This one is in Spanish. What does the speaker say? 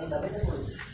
Gracias.